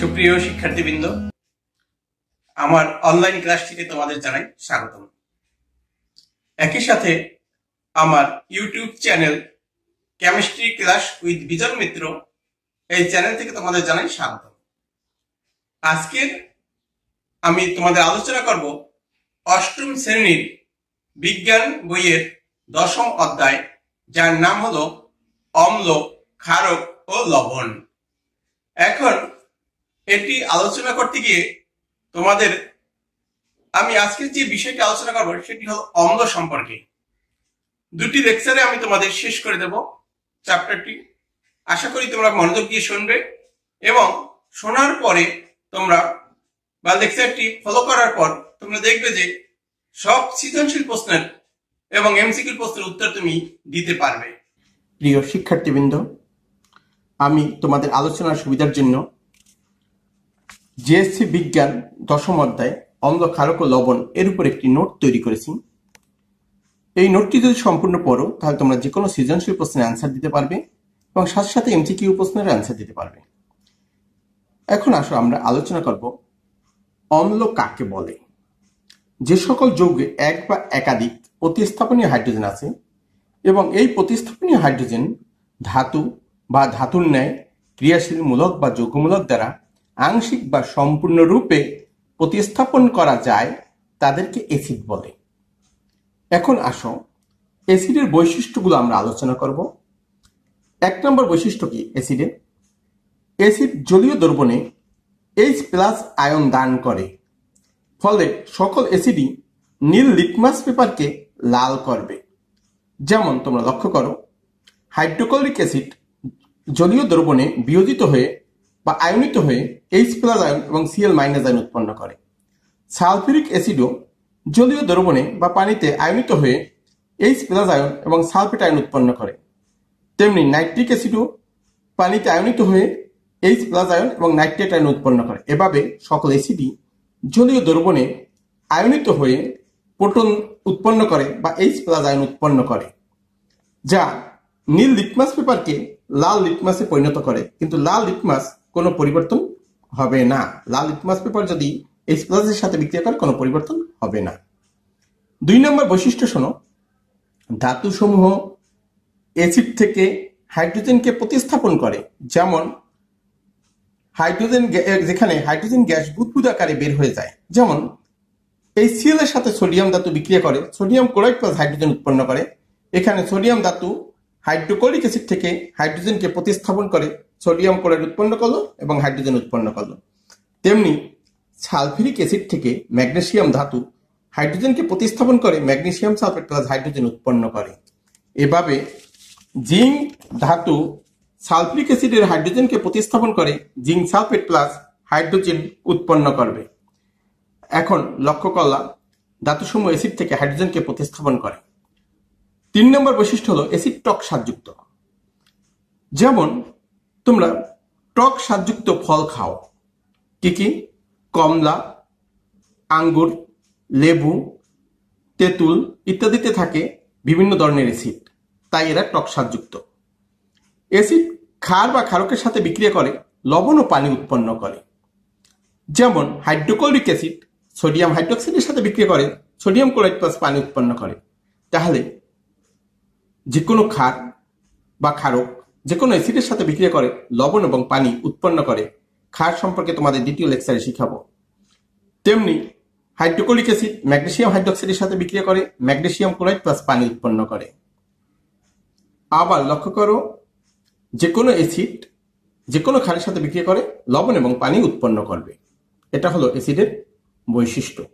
সুপ্রিয় শিক্ষার্থীবৃন্দ, আমার অনলাইন ক্লাসটিতে তোমাদের জানাই স্বাগতম। একই সাথে আমার YouTube channel chemistry class with Bijon Mitra এই চ্যানেল থেকে তোমাদের জানাই স্বাগতম। আজকের আমি তোমাদের আলোচনা করব অষ্টম শ্রেণির বিজ্ঞান বইয়ের দশম অধ্যায়, যার নাম হলো অম্ল, ক্ষারক ও লবণ। এখন এটি আলোচনা করতে গিয়ে তোমাদের আমি আজকের যে বিষয়টি আলোচনা করব সেটি হলো অম্ল সম্পর্কে। দুটি লেকচারে আমি তোমাদের শেষ করে দেব চ্যাপ্টারটি। আশা করি তোমরা মনোযোগ দিয়ে শুনবে এবং শোনার পরে তোমরা বা লেকচারটি ফলো করার পর তোমরা দেখবে যে সব সৃজনশীল প্রশ্নের এবং এমসিকিউ প্রশ্নের উত্তর তুমি দিতে পারবে। প্রিয় শিক্ষার্থীবৃন্দ, আমি তোমাদের আলোচনার সুবিধার জন্য জিএসসি বিজ্ঞান দশম অধ্যায় অম্ল ক্ষারক ও লবণ এর উপর একটি নোট তৈরি করেছি। এই নোটটি যদি সম্পূর্ণ পড়ো, তাহলে তোমরা যে কোনো সৃজনশীল প্রশ্নের অ্যান্সার দিতে পারবে এবং সাথে সাথে এমসিকিউ প্রশ্নের অ্যান্সার দিতে পারবে। এখন আসো আমরা আলোচনা করব অম্ল কাকে বলে। যে সকল যৌগে এক বা একাধিক প্রতিস্থাপনীয় হাইড্রোজেন আছে এবং এই প্রতিস্থাপনীয় হাইড্রোজেন ধাতু বা ধাতুর ন্যায় ক্রিয়াশীল মূলক বা যৌগমূলক দ্বারা আংশিক বা সম্পূর্ণরূপে প্রতিস্থাপন করা যায় তাদেরকে অ্যাসিড বলে। এখন আসো অ্যাসিডের বৈশিষ্ট্যগুলো আমরা আলোচনা করব। এক নম্বর বৈশিষ্ট্য কি অ্যাসিডের অ্যাসিড জলীয় দ্রবণে এইচ প্লাস আয়ন দান করে। ফলে সকল অ্যাসিডই নীল লিটমাস পেপারকে লাল করবে। যেমন তোমরা লক্ষ্য করো হাইড্রোক্লোরিক অ্যাসিড জলীয় দ্রবণে বিয়োজিত হয়ে বা আয়নিত হয়ে এইচ প্লাস আয়ন এবং সিএল মাইনাস আয়ন উৎপন্ন করে। সালফিউরিক অ্যাসিডও জলীয় দ্রবণে বা পানিতে আয়নিত হয়ে এইচ প্লাস আয়ন এবং সালফেট আয়ন উৎপন্ন করে। তেমনি নাইট্রিক অ্যাসিডও পানিতে আয়নিত হয়ে এইচ প্লাস আয়ন এবং নাইট্রেট আয়ন উৎপন্ন করে। এভাবে সকল অ্যাসিডই জলীয় দ্রবণে আয়নিত হয়ে প্রোটন উৎপন্ন করে বা এইচ প্লাস আয়ন উৎপন্ন করে, যা নীল লিটমাস পেপারকে লাল লিটমাসে পরিণত করে। কিন্তু লাল লিটমাস কোনো পরিবর্তন হবে না। লাল লিটমাস পেপার যদি এইচ প্লাসের সাথে বিক্রিয়া করে, কোনো পরিবর্তন হবে না। দুই নম্বর বৈশিষ্ট্য শোনো ধাতু সমূহ অ্যাসিড থেকে হাইড্রোজেনকে প্রতিস্থাপন করে। যেমন হাইড্রোজেন যেখানে হাইড্রোজেন গ্যাস বুদবুদ আকারে বের হয়ে যায়। যেমন, এই সিএল এর সাথে সোডিয়াম ধাতু বিক্রিয়া করে সোডিয়াম ক্লোরাইড প্লাস হাইড্রোজেন উৎপন্ন করে। এখানে সোডিয়াম ধাতু হাইড্রোক্লোরিক অ্যাসিড থেকে হাইড্রোজেনকে প্রতিস্থাপন করে। সোডিয়াম ক্লোরাইড উৎপন্ন করল এবং হাইড্রোজেন উৎপন্ন করল। তেমনি সালফিরিক অ্যাসিড থেকে ম্যাগনেসিয়াম ধাতু হাইড্রোজেনকে প্রতিস্থাপন করে ম্যাগনেসিয়াম সালফেট প্লাস হাইড্রোজেন উৎপন্ন করে। এভাবে জিঙ্ক ধাতু সালফিরিক অ্যাসিডের হাইড্রোজেনকে প্রতিস্থাপন করে জিঙ্ক সালফেট প্লাস হাইড্রোজেন উৎপন্ন করবে। এখন লক্ষ্য করলাম ধাতুসমূহ অ্যাসিড থেকে হাইড্রোজেনকে প্রতিস্থাপন করে। তিন নম্বর বৈশিষ্ট্য হলো অ্যাসিড টক সারযুক্ত যেমন তোমরা টক স্বাদযুক্ত ফল খাও। কি কি? কমলা, আঙ্গুর, লেবু, তেঁতুল ইত্যাদিতে থাকে বিভিন্ন ধরনের অ্যাসিড। তাই এরা টক স্বাদযুক্ত। অ্যাসিড ক্ষার বা ক্ষারকের সাথে বিক্রিয়া করে, লবণ ও পানি উৎপন্ন করে। যেমন হাইড্রোক্লোরিক অ্যাসিড সোডিয়াম হাইড্রোক্সাইডের সাথে বিক্রিয়া করে, সোডিয়াম ক্লোরাইড প্লাস পানি উৎপন্ন করে। তাহলে যে কোনো ক্ষার বা ক্ষারক যে কোনো অ্যাসিডের সাথে বিক্রিয়া করে লবণ এবং পানি উৎপন্ন করে। ক্ষার সম্পর্কে তোমাদের দ্বিতীয় লেকচারে শিখাবো। তেমনি হাইড্রোক্লোরিক অ্যাসিড ম্যাগনেশিয়াম হাইড্রোক্সাইডের সাথে বিক্রিয়া করে ম্যাগনেসিয়াম ক্লোরাইড প্লাস পানি উৎপন্ন করে। আবার লক্ষ্য করো যে কোনো অ্যাসিড যে কোনো ক্ষারের সাথে বিক্রিয়া করে, লবণ এবং পানি উৎপন্ন করবে। এটা হলো অ্যাসিডের বৈশিষ্ট্য।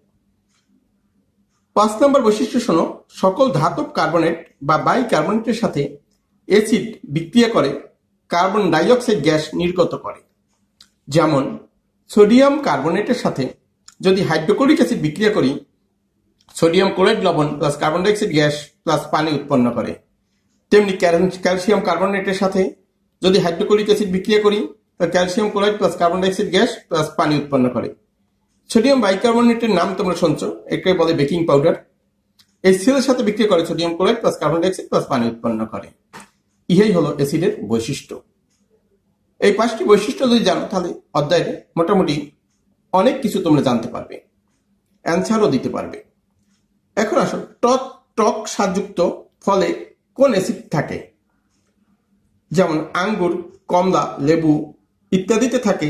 পাঁচ নম্বর বৈশিষ্ট্য শোনো, সকল ধাতব কার্বনেট বা বাই কার্বনেটের সাথে অ্যাসিড বিক্রিয়া করে কার্বন ডাইঅক্সাইড গ্যাস নির্গত করে। যেমন, সোডিয়াম কার্বনেটের সাথে যদি হাইড্রোক্লোরিক অ্যাসিড বিক্রিয়া করি, সোডিয়াম ক্লোরাইড লবণ plus carbon dioxide gas plus পানি উৎপন্ন করে। তেমনি ক্যালসিয়াম কার্বনেটের সাথে যদি হাইড্রোক্লোরিক অ্যাসিড বিক্রিয়া করি, তাহলে calcium chloride plus carbon dioxide gas plus পানি উৎপন্ন করে। সোডিয়াম বাইকার্বনেটের নাম তোমরা শুনছো একে বলে বেকিং পাউডার। এই সিলের সাথে বিক্রিয়া করে sodium chloride plus carbon dioxide plus পানি উৎপন্ন করে। ইহাই হলো অ্যাসিডের বৈশিষ্ট্য। এই পাঁচটি বৈশিষ্ট্য যদি জানো, তাহলে অধ্যায়ে মোটামুটি অনেক কিছু তোমরা জানতে পারবে, অ্যান্সারও দিতে পারবে। এখন আসো, টক টক স্বাদযুক্ত ফলে কোন অ্যাসিড থাকে? যেমন আঙ্গুর, কমলা, লেবু ইত্যাদিতে থাকে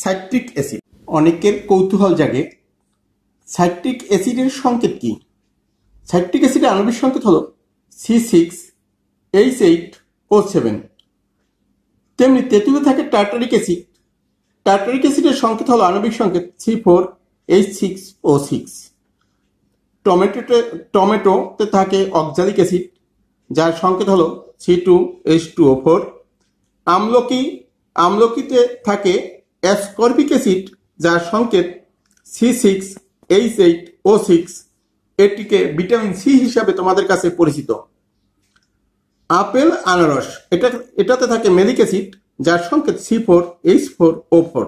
সাইট্রিক অ্যাসিড। অনেকের কৌতূহল জাগে, সাইট্রিক অ্যাসিডের সংকেত কি? সাইট্রিক অ্যাসিডের আণবিক সংকেত হলো C six H eight seven তেমনি তেঁতুলে থাকে টার্টারিক অ্যাসিড টার্টারিক অ্যাসিডের সংকেত হলো আণবিক সংকেত C four H six O six টমেটোতে টমেটোতে থাকে অক্সালিক অ্যাসিড যার সংকেত হলো C two H two O four আমলকি, আমলকিতে থাকে অ্যাসকর্বিক অ্যাসিড যার সংকেত C six H eight O six এটিকে ভিটামিন সি হিসাবে তোমাদের কাছে পরিচিত। আপেল, আনারস, এটা, এটাতে থাকে মেলিক অ্যাসিড, যার সংকেত C four, H four, O four.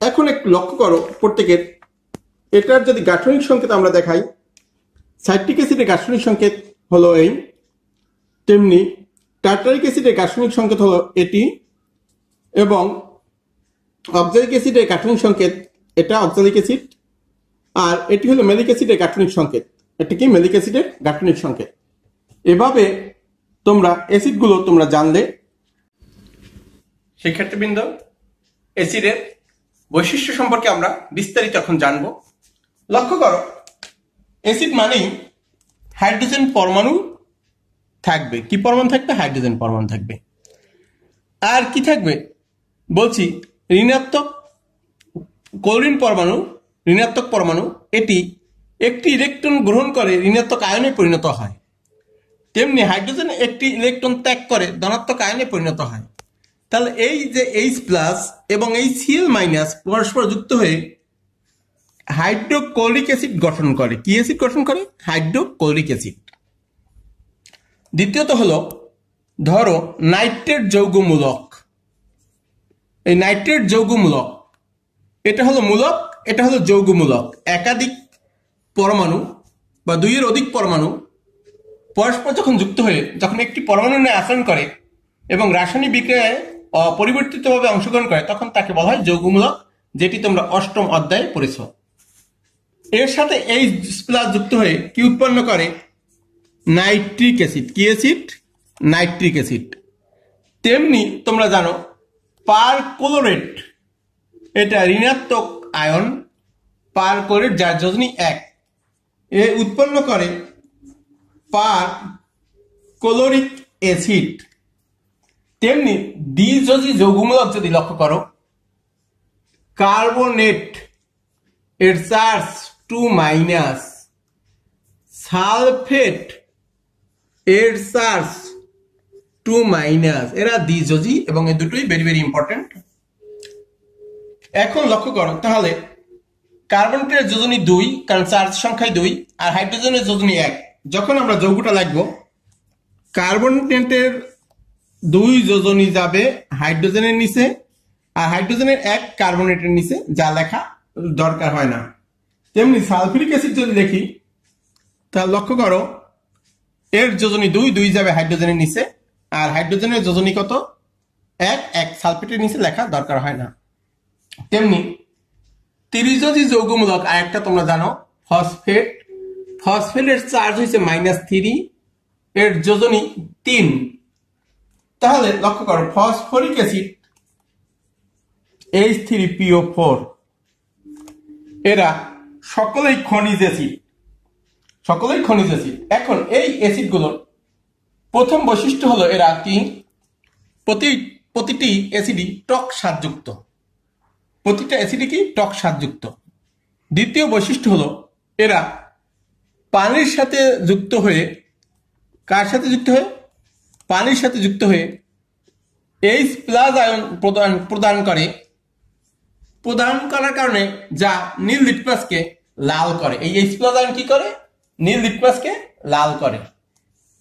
এখন একটু লক্ষ্য করো, প্রত্যেকের। এটার যদি গাঠনিক সংকেত আমরা দেখাই, সাইট্রিক অ্যাসিডের গাঠনিক সংকেত হলো এই, তেমনি টার্টারিক অ্যাসিডের গাঠনিক সংকেত হলো এটি, এবং অক্সালিক অ্যাসিডের গাঠনিক সংকেত এটা অক্সালিক অ্যাসিড, আর এটি হলো মেলিক অ্যাসিডের গাঠনিক সংকেত। এটি কি? মেলিক অ্যাসিডের গাঠনিক সংকেত। এভাবে তোমরা অ্যাসিডগুলো তোমরা জানলে। শিক্ষার্থীবৃন্দ, অ্যাসিডের বৈশিষ্ট্য সম্পর্কে আমরা বিস্তারিত এখন জানব। লক্ষ্য করো, অ্যাসিড মানেই হাইড্রোজেন পরমাণু থাকবে। কি পরমাণু থাকবে? হাইড্রোজেন পরমাণু থাকবে। আর কি থাকবে? বলছি, ঋণাত্মক ক্লোরিন পরমাণু, ঋণাত্মক পরমাণু, এটি একটি ইলেকট্রন গ্রহণ করে ঋণাত্মক আয়নে পরিণত হয়। তেমনি হাইড্রোজেন একটি ইলেকট্রন ত্যাগ করে ধনাত্মক আয়নে পরিণত হয়। তাহলে এই যে এইচ প্লাস এবং এই সিএল মাইনাস পরস্পর যুক্ত হয়ে হাইড্রোক্লোরিক অ্যাসিড গঠন করে। কি অ্যাসিড গঠন করে? হাইড্রোক্লোরিক অ্যাসিড দ্বিতীয়ত হলো, ধরো নাইট্রেট যৌগমূলক। এই নাইট্রেট যৌগমূলক, এটা হলো মূলক, এটা হলো যৌগমূলক। একাধিক পরমাণু বা দুইয়ের অধিক পরমাণু পরস্পর যখন যুক্ত হয়ে, যখন একটি পরমাণু নিয়ে আচরণ করে এবং রাসায়নিক বিক্রিয়ায় অপরিবর্তিতভাবে অংশগ্রহণ করে, তখন তাকে বলা হয় যৌগমূলক, যেটি তোমরা অষ্টম অধ্যায়ে পড়েছ। এর সাথে এই প্লাস যুক্ত হয়ে কি উৎপন্ন করে? Nitric acid. কি অ্যাসিড? Nitric acid. তেমনি তোমরা জানো, পারকোলোরেট, এটা ঋণাত্মক আয়ন পারকোলেট যার যোজনী এক। এ উৎপন্ন করে পার কোলোরিক অ্যাসিড তেমনি দ্বিযোজী যৌগমূলক যদি লক্ষ্য করো কার্বনেট এর চার্জ টু মাইনাস সালফেট এর চার্জ টু মাইনাস এরা দ্বিযোজী এবং এই দুটোই ভেরি ভেরি ইম্পর্টেন্ট এখন লক্ষ্য করো, তাহলে কার্বনেটের যোজনী দুই, কারণ চার্জ সংখ্যায় দুই, আর হাইড্রোজেনের যোজনী এক। যখন আমরা যৌগটা লাগবো কার্বনেটের দুই যোজনী যাবে হাইড্রোজেনের নিচে, আর হাইড্রোজেনের এক কার্বনেটের নিচে, যা লেখা দরকার হয় না। তেমনি সালফিউরিক অ্যাসিড যদি দেখি তা লক্ষ্য করো, এর যোজনী দুই দুই যাবে হাইড্রোজেনের নিচে, আর হাইড্রোজেনের যোজনী কত? এক এক সালফেটের নিচে লেখা দরকার হয় না। তেমনি, ত্রিযোজী যৌগমূলক আর একটা তোমরা জানো ফসফেট ফসফেটের চার্জ হয়েছে মাইনাস থ্রি এর যোজনী তিন। তাহলে লক্ষ্য করো phosphoric acid H three PO four এরা সকলেই খনিজ অ্যাসিড সকলেই খনিজ অ্যাসিড এখন এই অ্যাসিডগুলোর প্রথম বৈশিষ্ট্য হলো এরা কি? প্রতি, প্রতিটি অ্যাসিডই টক স্বাদযুক্ত। প্রতিটা অ্যাসিডই কি? টক স্বাদযুক্ত। দ্বিতীয় বৈশিষ্ট্য হলো এরা পানির সাথে যুক্ত হয়ে, কার সাথে যুক্ত হয়ে? পানির সাথে যুক্ত হয়ে এইচ প্লাস আয়ন প্রদান প্রদান করে। প্রদান করার কারণে যা নীল লিটমাসকে লাল করে। এই এইচ প্লাস আয়ন কি করে? নীল লিটমাসকে লাল করে।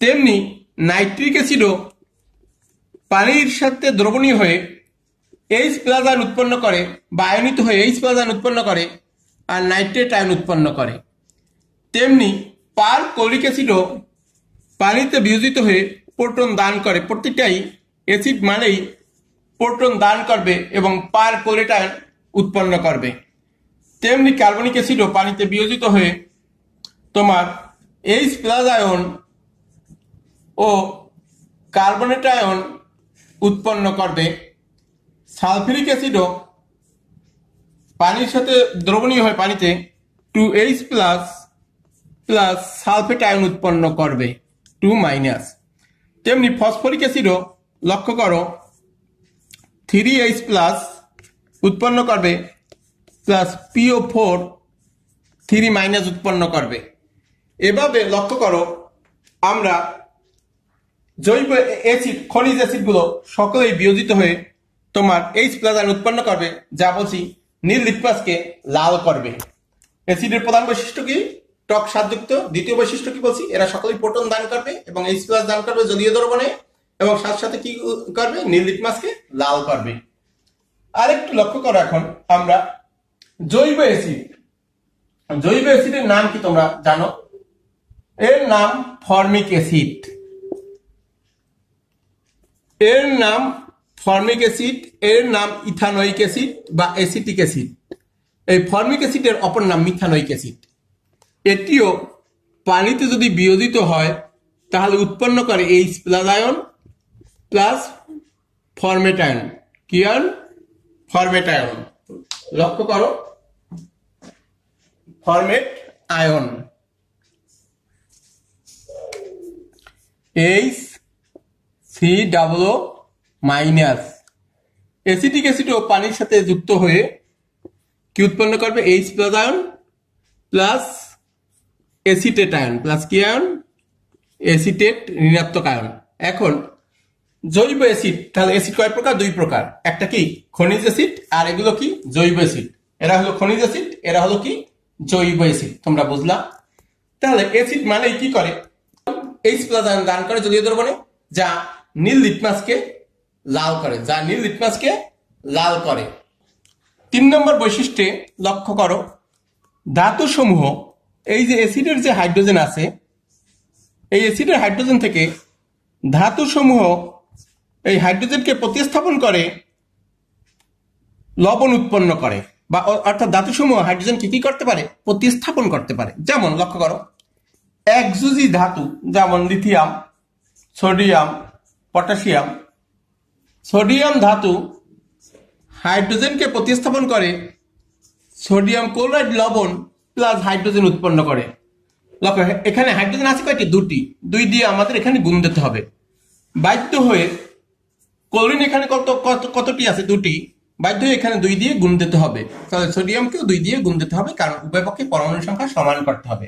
তেমনি নাইট্রিক অ্যাসিডও পানির সাথে দ্রবণীয় হয়ে এইচ প্লাস আয়ন উৎপন্ন করে, বা আয়নিত হয়ে এইচ প্লাস আয়ন উৎপন্ন করে, আর নাইট্রেট আয়ন উৎপন্ন করে। তেমনি পার কোলিক অ্যাসিডও পানিতে বিয়োজিত হয়ে প্রোটন দান করে। প্রতিটাই অ্যাসিড মানেই প্রোটন দান করবে এবং পার কোলেটায়ন উৎপন্ন করবে। তেমনি কার্বনিক অ্যাসিডও পানিতে বিয়োজিত হয়ে তোমার এইচ প্লাস আয়ন ও কার্বনেট আয়ন উৎপন্ন করবে। সালফিউরিক অ্যাসিডও পানির সাথে দ্রবণীয় হয় পানিতে। Two H plus plus sulphate ion উৎপন্ন করবে টু মাইনাস তেমনি ফসফরিক অ্যাসিডও লক্ষ্য করো থ্রি এইচ প্লাস উৎপন্ন করবে plus PO four three minus উৎপন্ন করবে। এভাবে লক্ষ্য করো, আমরা জৈব অ্যাসিড খনিজ অ্যাসিডগুলো সকলেই বিয়োজিত হয়ে তোমার এইচ প্লাস আয়ন উৎপন্ন করবে, যা বলছি নীল লিটমাসকে লাল করবে। অ্যাসিডের প্রধান বৈশিষ্ট্য কি? টক স্বাদযুক্ত দ্বিতীয় বৈশিষ্ট্য কি বলছি? এরা সকলেই প্রোটন দান করবে এবং এইচ প্লাস দান করবে জলীয় দ্রবণে এবং সাথে সাথে কি করবে? নীল লিটমাসকে লাল করবে। আরেকটু লক্ষ্য করো এখন আমরা জৈব অ্যাসিড। জৈব অ্যাসিডের নাম কি তোমরা জানো? এর নাম ফর্মিক অ্যাসিড। এর নাম ফর্মিক অ্যাসিড, এর নাম ইথানোয়িক অ্যাসিড বা অ্যাসিটিক অ্যাসিড। এই ফর্মিক অ্যাসিডের অপর নাম মিথানোয়িক অ্যাসিড। এটিও পানিতে যদি বিয়োজিত হয়, তাহলে উৎপন্ন করে H plus ion plus formate ion কি আয়ন ফর্মেট আয়ন লক্ষ্য করো। Formate ion H C double minus acetic অ্যাসিডও পানির সাথে যুক্ত হয়ে কি উৎপন্ন করবে? H plus ion plus acetate আয়ন প্লাস কি আয়ন? অ্যাসিটেট ঋণাত্মক আয়ন। এখন, জৈব অ্যাসিড তাহলে অ্যাসিড কয় প্রকার? দুই প্রকার। একটা কি? খনিজ অ্যাসিড আর এগুলো কি? জৈব অ্যাসিড এরা হলো খনিজ অ্যাসিড এরা হলো কি? জৈব অ্যাসিড তোমরা বুঝলা? তাহলে অ্যাসিড মানে কি করে? এইচ প্লাস আয়ন দান করে জলীয় দ্রবণে যা নীল লিটমাসকে লাল করে, যা নীল লিটমাসকে লাল করে। তিন নম্বর বৈশিষ্ট্যে লক্ষ্য করো, ধাতু সমূহ এই যে অ্যাসিডের যে হাইড্রোজেন আছে, এই অ্যাসিডের হাইড্রোজেন থেকে ধাতু সমূহ এই হাইড্রোজেনকে প্রতিস্থাপন করে, লবণ উৎপন্ন করে, বা অর্থাৎ ধাতু সমূহ হাইড্রোজেনকে কি করতে পারে? প্রতিস্থাপন করতে পারে। যেমন, লক্ষ্য করো একজুজি ধাতু, যেমন লিথিয়াম, সোডিয়াম, পটাশিয়াম, সোডিয়াম ধাতু হাইড্রোজেনকে প্রতিস্থাপন করে, সোডিয়াম ক্লোরাইড লবণ প্লাস হাইড্রোজেন উৎপন্ন করে। লক্ষ্য, এখানে হাইড্রোজেন আছে কয়টি? দুটি। দুই দিয়ে আমাদের এখানে গুণ দিতে হবে। বাধ্য হয়ে ক্লোরিন এখানে কত কত, কতটি আছে? দুটি। বাধ্য হয়ে এখানে দুই দিয়ে গুণ দিতে হবে। তাহলে সোডিয়ামকেও দুই দিয়ে গুণ দিতে হবে, কারণ উভয় পক্ষে পরমাণু সংখ্যা সমান করতে হবে।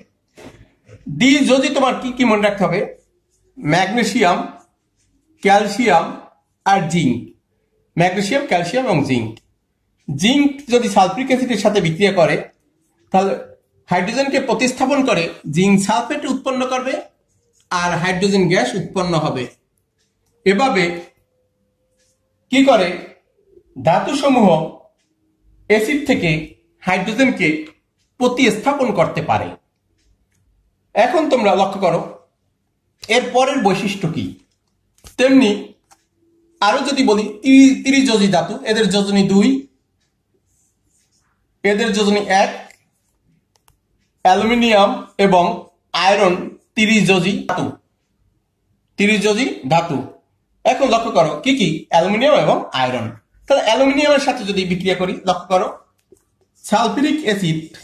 ডি যদি তোমার কি কি মনে রাখতে হবে? ম্যাগনেসিয়াম, ক্যালসিয়াম আর জিঙ্ক। ম্যাগনেসিয়াম, ক্যালসিয়াম এবং জিঙ্ক। জিঙ্ক যদি সালফ্রিক অ্যাসিডের সাথে বিক্রিয়া করে, তাহলে হাইড্রোজেনকে প্রতিস্থাপন করে জিঙ্ক সালফেট উৎপন্ন করবে আর হাইড্রোজেন গ্যাস উৎপন্ন হবে। এভাবে কি করে? ধাতু সমূহ অ্যাসিড থেকে হাইড্রোজেনকে প্রতিস্থাপন করতে পারে। এখন তোমরা লক্ষ্য করো, এর পরের বৈশিষ্ট্য কি? তেমনি আরও যদি বলি, ত্রি- ত্রিযোজী ধাতু, এদের যোজনী দুই, এদের যোজনী এক অ্যালুমিনিয়াম এবং আয়রন তিরিশ জজি ধাতু। ত্রিযোজী ধাতু। এখন লক্ষ্য করো, কি কি? অ্যালুমিনিয়াম এবং আয়রন। তাহলে অ্যালুমিনিয়ামের সাথে যদি বিক্রিয়া করি, লক্ষ্য করো সালফিউরিক অ্যাসিড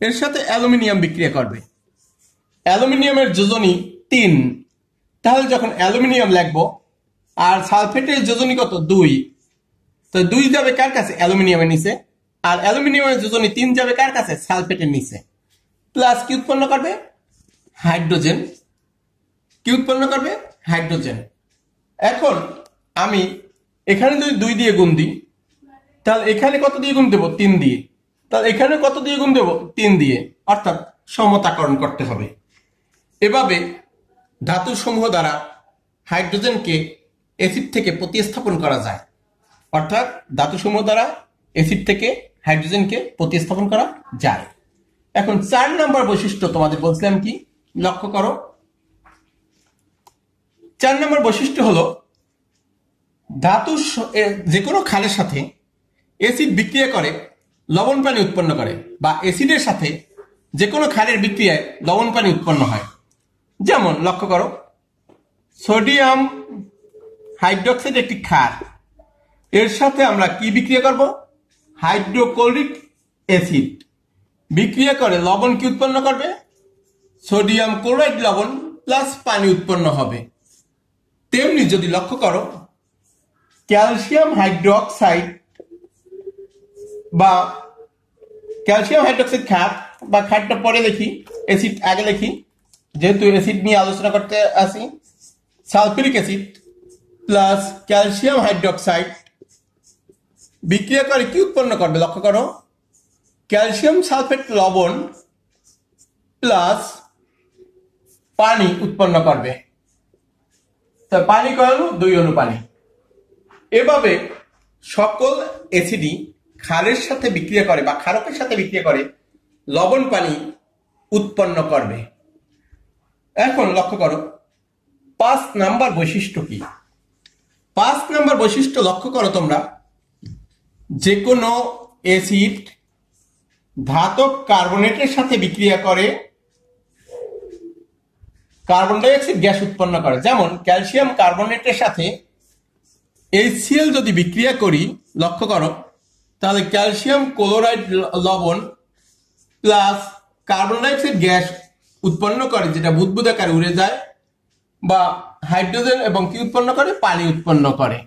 এর সাথে অ্যালুমিনিয়াম বিক্রিয়া করবে। অ্যালুমিনিয়ামের যোজনী তিন। তাহলে যখন অ্যালুমিনিয়াম লাগবো, আর সালফেটের যোজনী কত? দুই। তো দুই যাবে কার কাছে? অ্যালুমিনিয়ামের নিচে। আর অ্যালুমিনিয়ামের যোজনী তিন যাবে কার কাছে? সালফেটের নিচে। প্লাস কি উৎপন্ন করবে? হাইড্রোজেন। কি উৎপন্ন করবে? হাইড্রোজেন। এখন আমি এখানে যদি দুই দিয়ে গুণ দিই, তাহলে এখানে কত দিয়ে গুণ দেবো? তিন দিয়ে। তাহলে এখানে কত দিয়ে গুণ দেবো? তিন দিয়ে। অর্থাৎ সমতাকরণ করতে হবে। এভাবে ধাতু সমূহ দ্বারা হাইড্রোজেনকে অ্যাসিড থেকে প্রতিস্থাপন করা যায়। অর্থাৎ ধাতু সমূহ দ্বারা অ্যাসিড থেকে হাইড্রোজেনকে প্রতিস্থাপন করা যায়। এখন চার নম্বর বৈশিষ্ট্য তোমাদের বলছিলাম কি? লক্ষ্য করো। চার নম্বর বৈশিষ্ট্য হলো, ধাতু যে কোনো খালের সাথে অ্যাসিড বিক্রিয়া করে, লবণ পানি উৎপন্ন করে বা অ্যাসিডের সাথে যে কোনো খালের বিক্রিয়ায় লবণ পানি উৎপন্ন হয়। যেমন, লক্ষ্য করো, সোডিয়াম হাইড্রোক্সাইড একটি ক্ষার। এর সাথে আমরা কি বিক্রিয়া করব? Hydrochloric acid. বিক্রিয়া করে, লবণ কি উৎপন্ন করবে? সোডিয়াম ক্লোরাইড লবণ প্লাস পানি উৎপন্ন হবে। তেমনি যদি লক্ষ্য করো, ক্যালসিয়াম হাইড্রোক্সাইড বা ক্যালসিয়াম হাইড্রোক্সাইড খাট বা খাটটা পরে লিখি অ্যাসিড আগে লিখি যেহেতু অ্যাসিড নিয়ে আলোচনা করতে আসি sulphuric acid plus calcium hydroxide বিক্রিয়া করে কি উৎপন্ন করবে? লক্ষ্য করো ক্যালসিয়াম সালফেট লবণ প্লাস পানি উৎপন্ন করবে। তা পানি কয় অণু দুই অণু পানি। এভাবে সকল অ্যাসিডই খারের সাথে বিক্রিয়া করে বা খারকের সাথে বিক্রিয়া করে লবণ পানি উৎপন্ন করবে। এখন লক্ষ্য করো, পাঁচ নাম্বার বৈশিষ্ট্য কি? পাঁচ নাম্বার বৈশিষ্ট্য লক্ষ্য করো তোমরা, যে কোনো অ্যাসিড ধাতব কার্বনেটের সাথে বিক্রিয়া করে কার্বন ডাইঅক্সাইড গ্যাস উৎপন্ন করে। যেমন, ক্যালসিয়াম কার্বনেটের সাথে HCl যদি বিক্রিয়া করি, লক্ষ্য করো, তাহলে ক্যালসিয়াম, ক্লোরাইড, লবণ প্লাস কার্বন ডাইঅক্সাইড গ্যাস উৎপন্ন করে, যেটা বুদবুদ আকারে উড়ে যায় বা হাইড্রোজেন এবং কি উৎপন্ন করে? পানি উৎপন্ন করে।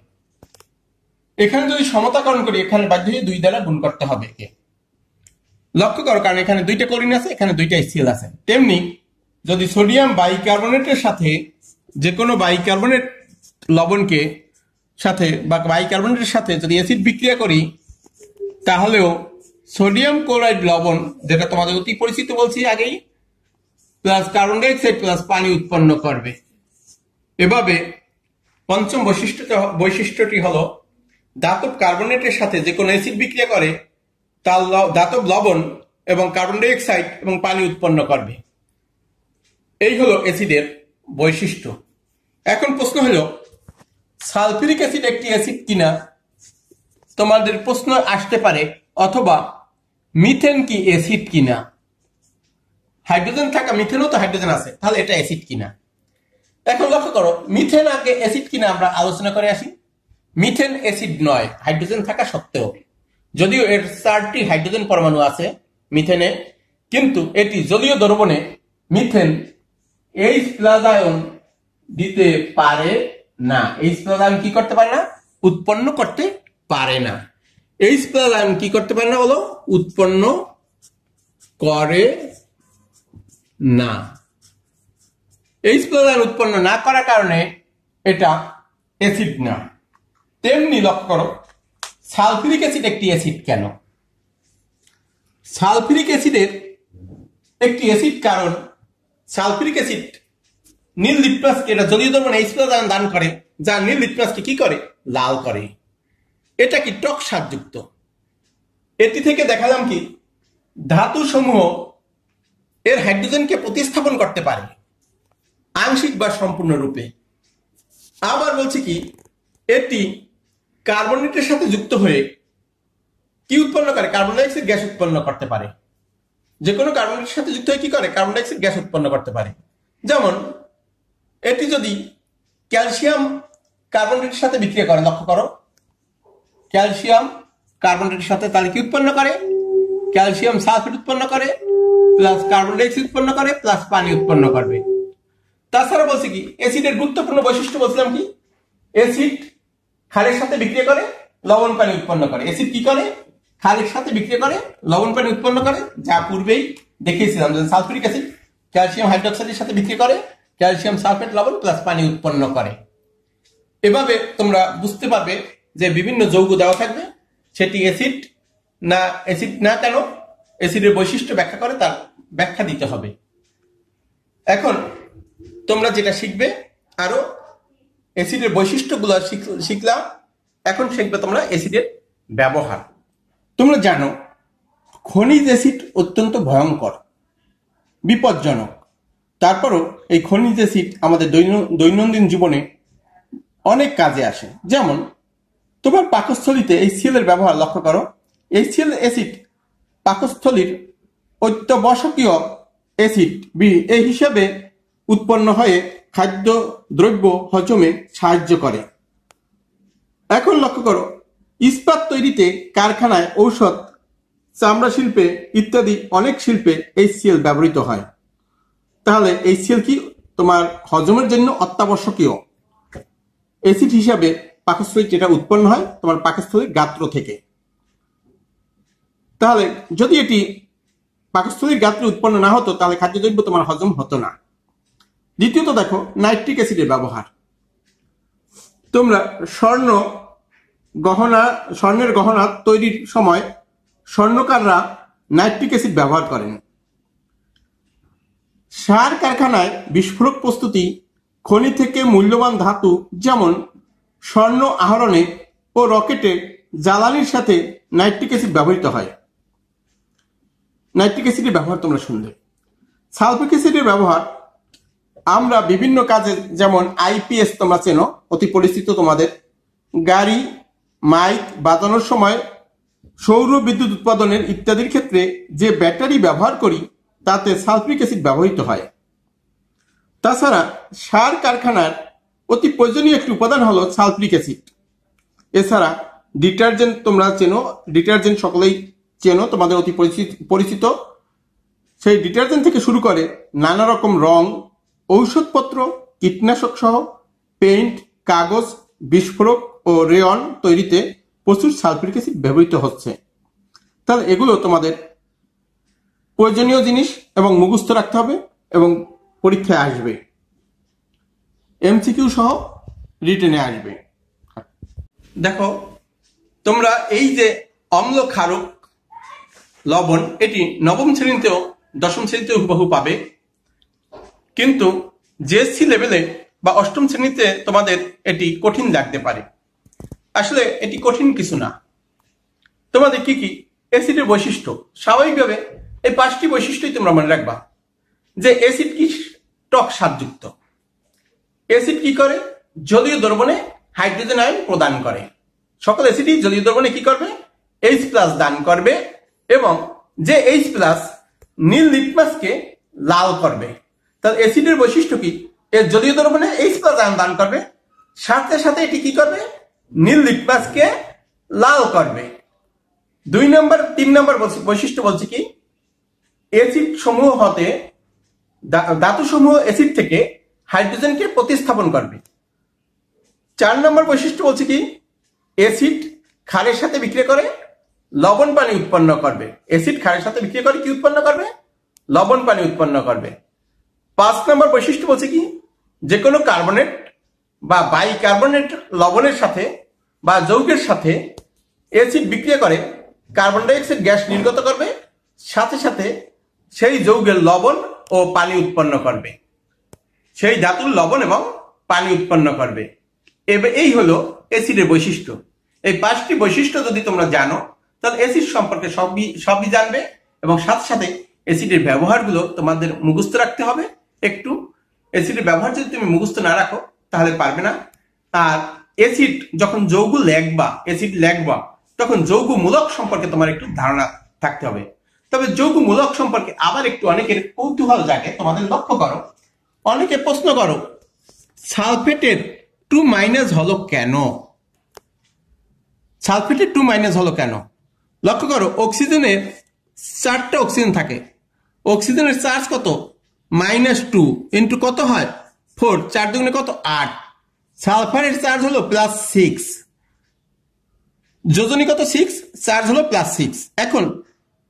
এখানে যদি সমতাকরণ করি, এখানে বাধ্য হয়ে দুই দ্বারা গুণ করতে হবে একে। লক্ষ্য করো, কারণ এখানে দুইটা ক্লোরিন আছে, এখানে দুইটা HCl আছে। তেমনি যদি সোডিয়াম বাইকার্বনেটের সাথে যে কোনো বাইকার্বনেট লবণকে সাথে বা বাইকার্বনেটের সাথে যদি অ্যাসিড বিক্রিয়া করি, তাহলেও সোডিয়াম ক্লোরাইড লবণ, যেটা তোমাদের অতি পরিচিত বলছি আগেই প্লাস কার্বন ডাইঅক্সাইড প্লাস পানি উৎপন্ন করবে। এভাবে পঞ্চম বৈশিষ্ট্যটা বৈশিষ্ট্যটি হলো, ধাতব কার্বনেটের সাথে যে কোনো অ্যাসিড বিক্রিয়া করে তার ধাতব লবণ এবং কার্বন ডাইঅক্সাইড এবং পানি উৎপন্ন করবে। এই হলো অ্যাসিডের বৈশিষ্ট্য। এখন প্রশ্ন হলো সালফিউরিক অ্যাসিড একটি অ্যাসিড কিনা? তোমাদের প্রশ্ন আসতে পারে, অথবা মিথেন কি অ্যাসিড কিনা? হাইড্রোজেন থাকা মিথেনও তো হাইড্রোজেন আছে, তাহলে এটা অ্যাসিড কিনা? এখন লক্ষ্য করো, মিথেন আগে অ্যাসিড কিনা আমরা আলোচনা করে আসি। মিথেন অ্যাসিড নয়, হাইড্রোজেন থাকা সত্ত্বেও। যদিও এর চারটি হাইড্রোজেন পরমাণু আছে, মিথেনে, কিন্তু এটি জলীয় দ্রবণে মিথেন এইচ প্লাস দিতে পারে না। এইচ প্লাস কি করতে পারে না? উৎপন্ন করতে পারে না। এইচ প্লাস কি করতে পারে না বলো? উৎপন্ন করে না। এইচ প্লাস উৎপন্ন না করার কারণে এটা অ্যাসিড না। তেমনি লক্ষ্য করো সালফিউরিক অ্যাসিড একটি অ্যাসিড কেন? সালফিউরিক অ্যাসিডের একটি অ্যাসিড কারণ সালফিউরিক অ্যাসিড নীল লিটমাসকে এটা জলীয় দ্রবণ এইচ প্লাস দান করে, যা নীল লিটমাসকে কি করে? লাল করে। এটা কি টক সারযুক্ত এটি থেকে দেখালাম কি ধাতু সমূহ এর হাইড্রোজেনকে প্রতিস্থাপন করতে পারে, আংশিক বা সম্পূর্ণরূপে আবার বলছি কি, এটি কার্বনেটের সাথে যুক্ত হয়ে কি উৎপন্ন করে? কার্বন ডাইঅক্সাইড গ্যাস উৎপন্ন করতে পারে। যে কোনো কার্বনেটের সাথে যুক্ত হয়ে কি করে? কার্বন ডাইঅক্সাইড গ্যাস উৎপন্ন করতে পারে। যেমন, এটি যদি ক্যালসিয়াম কার্বনেটের সাথে বিক্রিয়া করে, লক্ষ্য করো। ক্যালসিয়াম কার্বনেটের সাথে তাহলে কি উৎপন্ন করে? ক্যালসিয়াম সালফেট উৎপন্ন করে, প্লাস কার্বন ডাইঅক্সাইড উৎপন্ন করে, প্লাস পানি উৎপন্ন করবে। তাছাড়া বলছি কি, অ্যাসিডের গুরুত্বপূর্ণ বৈশিষ্ট্য বলছিলাম কি? অ্যাসিড ক্ষারের সাথে বিক্রিয়া করে, লবণ পানি উৎপন্ন করে। অ্যাসিড কি করে? ক্ষারের সাথে বিক্রিয়া করে, লবণ পানি উৎপন্ন করে, যা পূর্বেই দেখিয়েছিলাম যে সালফিউরিক অ্যাসিড ক্যালসিয়াম হাইড্রোক্সাইডের সাথে বিক্রিয়া করে ক্যালসিয়াম সালফেট লবণ প্লাস পানি উৎপন্ন করে। এভাবে তোমরা বুঝতে পারবে যে বিভিন্ন যৌগ দেওয়া থাকবে। সেটি অ্যাসিড না অ্যাসিড না কেন অ্যাসিডের বৈশিষ্ট্য ব্যাখ্যা করে তার ব্যাখ্যা দিতে হবে। এখন তোমরা যেটা শিখবে আরও অ্যাসিডের বৈশিষ্ট্যগুলো শিখ- শিখলাম এখন শিখবে তোমরা অ্যাসিডের ব্যবহার। তোমরা জানো, খনিজ অ্যাসিড অত্যন্ত ভয়ঙ্কর, বিপজ্জনক। তারপরও এই খনিজ অ্যাসিড আমাদের দৈন- দৈনন্দিন জীবনে অনেক কাজে আসে। যেমন, তোমার পাকস্থলিতে এই সিএলের ব্যবহার লক্ষ্য করো। এই সিএল অ্যাসিড পাকস্থলীর অত্যাবশ্যকীয় বি, এই হিসাবে উৎপন্ন হয়ে খাদ্য, দ্রব্য, হজমে সাহায্য করে। এখন লক্ষ্য করো, ইস্পাত তৈরিতে কারখানায় ঔষধ, চামড়া শিল্পে ইত্যাদি অনেক শিল্পে এই সিএল ব্যবহৃত হয়। তাহলে এই সিএল কি? তোমার হজমের জন্য অত্যাবশ্যকীয়। অ্যাসিড হিসাবে পাকস্থলী যেটা উৎপন্ন হয়, তোমার পাকস্থলীর গাত্র থেকে। তাহলে যদি এটি পাকস্থলীর গাত্রে উৎপন্ন না হতো, তাহলে খাদ্যদ্রব্য তোমার হজম হতো না। দ্বিতীয়ত দেখো, নাইট্রিক অ্যাসিডের ব্যবহার। তোমরা স্বর্ণ গহনা, স্বর্ণের গহনা তৈরির সময় স্বর্ণকাররা নাইট্রিক অ্যাসিড ব্যবহার করেন। সার কারখানায় বিস্ফোরক প্রস্তুতি, খনি থেকে মূল্যবান ধাতু যেমন স্বর্ণ আহরণে ও রকেটে জ্বালানির সাথে নাইট্রিক অ্যাসিড ব্যবহৃত হয়। নাইট্রিক অ্যাসিডের ব্যবহার তোমরা শুনবে সালফিক অ্যাসিডের ব্যবহার আমরা বিভিন্ন কাজে, যেমন আইপিএস তোমরা চেনো, অতি পরিচিত তোমাদের। গাড়ি, মাইক বাজানোর সময় সৌর বিদ্যুৎ উৎপাদনের ইত্যাদির ক্ষেত্রে যে ব্যাটারি ব্যবহার করি, তাতে সালফিক অ্যাসিড ব্যবহৃত হয়। তাছাড়া সার কারখানার অতি প্রয়োজনীয় একটি উপাদান হলো সালফিক অ্যাসিড। এছাড়া ডিটারজেন্ট তোমরা চেনো, ডিটারজেন্ট সকলেই চেনো, তোমাদের অতি পরিচিত পরিচিত। সেই ডিটারজেন্ট থেকে শুরু করে নানা রকম রং ঔষধপত্র, কীটনাশক সহ পেইন্ট, কাগজ, বিস্ফোরক ও রেয়ন তৈরিতে প্রচুর সালফিক অ্যাসিড ব্যবহৃত হচ্ছে। তাহলে এগুলো তোমাদের প্রয়োজনীয় জিনিস এবং মুখস্থ রাখতে হবে এবং পরীক্ষায় আসবে। এমসিকিউ সহ রিটেনে আসবে। দেখো, তোমরা এই যে অম্ল ক্ষারক লবণ, এটি নবম শ্রেণীতেও দশম শ্রেণীতেও হুবহু পাবে। কিন্তু জিএসসি লেভেলে বা অষ্টম শ্রেণীতে তোমাদের এটি কঠিন লাগতে পারে। আসলে এটি কঠিন কিছু না। তোমাদের কি কি অ্যাসিডের বৈশিষ্ট্য? স্বাভাবিকভাবে এই পাঁচটি বৈশিষ্ট্যই তোমরা মনে রাখবা। যে অ্যাসিড কি টক স্বাদযুক্ত? অ্যাসিড কি করে? জলীয় দ্রবণে হাইড্রোজেন আয়ন প্রদান করে। সকল অ্যাসিডই জলীয় দ্রবণে কি করবে? এইচ প্লাস দান করবে এবং যে এইচ প্লাস নীল লিটমাসকে লাল করবে। তাহলে অ্যাসিডের বৈশিষ্ট্য কি? এর জলীয় দ্রবণে এইচ প্লাস আয়ন দান করবে, সাথে সাথে এটি কি করবে? নীল লিটমাসকে লাল করবে। দুই নম্বর, তিন নম্বর বৈশিষ্ট্য বলছে কি? অ্যাসিড সমূহ হতে ধাতু সমূহ অ্যাসিড থেকে হাইড্রোজেনকে প্রতিস্থাপন করবে। চার নম্বর বৈশিষ্ট্য বলছে কি? অ্যাসিড ক্ষারের সাথে বিক্রিয়া করে লবণ পানি উৎপন্ন করবে। অ্যাসিড ক্ষারের সাথে বিক্রিয়া করে কি উৎপন্ন করবে? লবণ পানি উৎপন্ন করবে। পাঁচ নম্বর বৈশিষ্ট্য বলছে কি? যে কোনো কার্বনেট বা বাইকার্বনেট লবণের সাথে বা যৌগের সাথে অ্যাসিড বিক্রিয়া করে কার্বন ডাইঅক্সাইড গ্যাস নির্গত করবে, সাথে সাথে সেই যৌগের লবণ ও পানি উৎপন্ন করবে। সেই ধাতুর লবণ এবং পানি উৎপন্ন করবে। এবার এই হলো অ্যাসিডের বৈশিষ্ট্য। এই পাঁচটি বৈশিষ্ট্য যদি তোমরা জানো, তাহলে অ্যাসিড সম্পর্কে সবই সবই জানবে এবং সাথে সাথে অ্যাসিডের ব্যবহারগুলো তোমাদের মুখস্থ রাখতে হবে। একটু অ্যাসিডের ব্যবহার যদি তুমি মুখস্থ না রাখো, তাহলে পারবে না। আর অ্যাসিড যখন যৌগ লেখবা অ্যাসিড লেখবা তখন যৌগমূলক সম্পর্কে তোমার একটু ধারণা থাকতে হবে। তবে যৌগমূলক সম্পর্কে আবার একটু অনেকের কৌতূহল জাগে। তোমাদের লক্ষ্য করো, অনেকে প্রশ্ন করো, সালফেটের টু মাইনাস হলো কেন? সালফেটের টু মাইনাস হলো কেন? লক্ষ্য করো, অক্সিজেনের চারটা অক্সিজেন থাকে। অক্সিজেনের চার্জ কত? মাইনাস টু ইন্টু কত হয়? ফোর। চার দুগুণে কত? আট। সালফারের চার্জ হলো প্লাস সিক্স। যোজনী কত সিক্স? চার্জ হলো প্লাস সিক্স। এখন,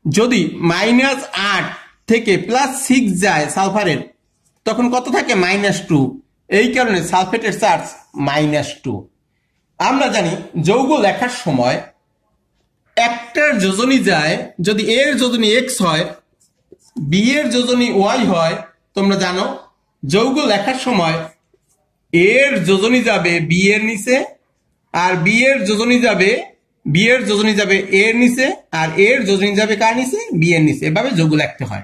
যদি মাইনাস আট থেকে প্লাস সিক্স যায় সালফারের, তখন কত থাকে? Minus two. এই কারণে সালফেটের চার্জ মাইনাস টু। আমরা জানি যৌগ লেখার সময় একটার যোজনী যায়, যদি এর যোজনী এক্স হয়, বি এর যোজনী ওয়াই হয় তোমরা জানো, যৌগ লেখার সময় এর যোজনী যাবে বি এর নিচে, আর বি এর যোজনী যাবে বি এর যোজনী যাবে এর নিচে, আর এর যোজনী যাবে কার নিচে? বি এর নিচে। এভাবে যৌগ লিখতে হয়।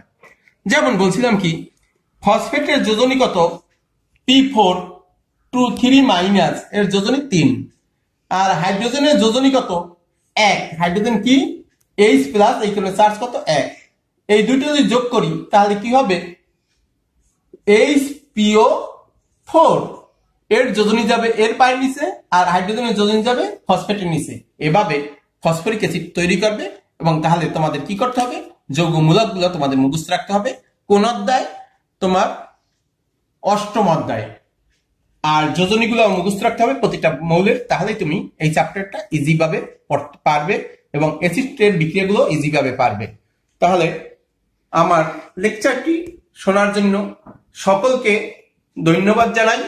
যেমন বলছিলাম কি, ফসফেটের যোজনী কত? P four two three minus এর যোজনী তিন। আর হাইড্রোজেনের যোজনী কত? এক। হাইড্রোজেন কি? এইচ প্লাস এইখানে চার্জ কত? এক। এই দুটো যদি যোগ করি, তাহলে কি হবে? এইচ পিও ফোর এর যোজনী যাবে এর পায়ের নিচে আর হাইড্রোজেনের যোজনী যাবে ফসফেটের নিচে। এভাবে ফসফরিক অ্যাসিড তৈরি করবে এবং তাহলে তোমাদের কি করতে হবে? যৌগমূলকগুলো তোমাদের মুখস্থ রাখতে হবে। কোন অধ্যায়? তোমার অষ্টম অধ্যায়। আর যোজনীগুলো মুখস্থ রাখতে হবে প্রতিটা মৌলের। তাহলেই তুমি এই চ্যাপ্টারটা ইজি ভাবে পড়তে পারবে এবং অ্যাসিস্টের বিক্রিয়াগুলো ইজি ভাবে পারবে। তাহলে আমার লেকচারটি শোনার জন্য সকলকে ধন্যবাদ জানাই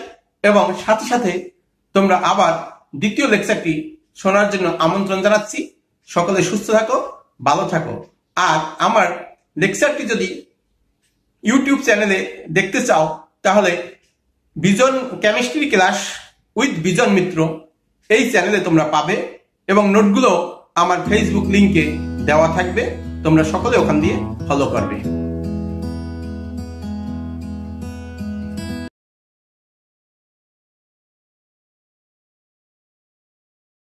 এবং সাথে সাথে তোমরা আবার দ্বিতীয় লেকচারটি শোনার জন্য আমন্ত্রণ জানাচ্ছি। সকলে সুস্থ থাকো, ভালো থাকো। আর আমার লেকচারটি যদি ইউটিউব চ্যানেলে দেখতে চাও, তাহলে Bijon chemistry class with Bijon Mitra এই চ্যানেলে তোমরা পাবে এবং নোটগুলো আমার ফেসবুক লিংকে দেওয়া থাকবে। তোমরা সকলে ওখান দিয়ে ফলো করবে।